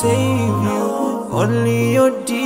save you Only your deeds